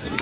Maybe.